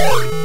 Oh!